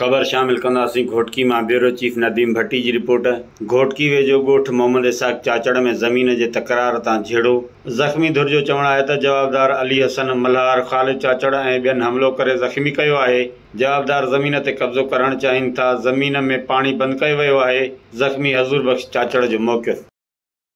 ख़बर शामिलु कंदासीं घोटकी मां bureau chief Nadeem Bhatti ji report Ghotki वेझो ॻोठु मोहम्मद इसाक चाचड़ में ज़मीन जे तकरार तां झेड़ो ज़ख़्मी धुर जो चवणु आहे त जवाबदार अली हसन मल्हार ख़ालिद चाचड़ ऐं ॿियनि हमिलो करे ज़ख़्मी कयो आहे जवाबदार ज़मीन ते कब्ज़ो करणु चाहिनि था ज़मीन में पाणी बंदि कयो वियो आहे ज़ख़्मी हज़ूरब चाचड़ जो मौक़ियो